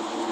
you